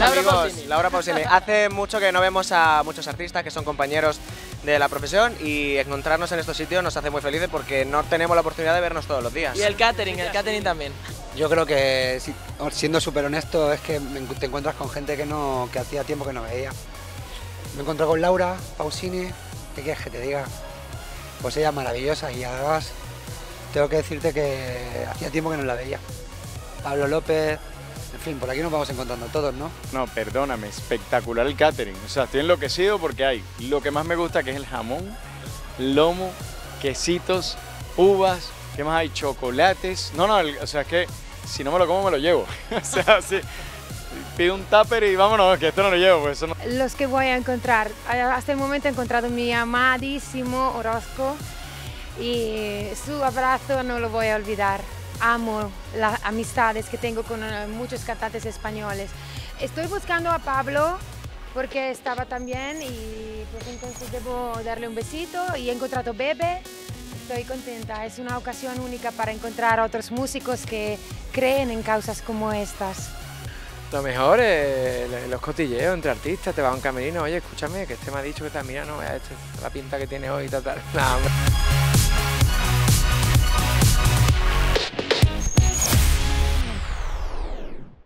amigos, Pausini. Laura Pausini. Hace mucho que no vemos a muchos artistas que son compañeros de la profesión y encontrarnos en estos sitios nos hace muy felices porque no tenemos la oportunidad de vernos todos los días. Y el catering, el catering también. Yo creo que, si- siendo súper honesto, es que te encuentras con gente que no que hacía tiempo que no veía. Me encontré con Laura Pausini, ¿qué quieres que te diga? Pues ella es maravillosa y además tengo que decirte que hacía tiempo que no la veía. Pablo López, en fin, por aquí nos vamos encontrando todos, ¿no? No, perdóname, espectacular el catering. O sea, estoy enloquecido porque hay lo que más me gusta que es el jamón, lomo, quesitos, uvas, ¿qué más hay? Chocolates. No, no, el- o sea, es que si no me lo como me lo llevo. o sea, sí. Pido un tupper y vámonos, que esto no lo llevo, pues eso no. Los que voy a encontrar. Hasta el momento he encontrado a mi amadísimo Orozco y su abrazo no lo voy a olvidar. Amo las amistades que tengo con eh, muchos cantantes españoles. Estoy buscando a Pablo porque estaba también y pues entonces debo darle un besito y he encontrado Bebe. Estoy contenta, es una ocasión única para encontrar a otros músicos que creen en causas como estas. Lo mejor es los cotilleos entre artistas, te vas a un camerino, oye, escúchame, que este me ha dicho que tal, mira, no, vea, este, la pinta que tiene hoy, tal, tal.